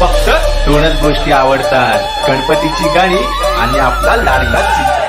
फक्त दोनच गोष्टी आवडतात. गणपतीची गाणी आणि आपला लाडकाची